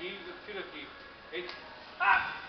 Keys, the purity. It's Ah!